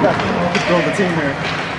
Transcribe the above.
build a team here.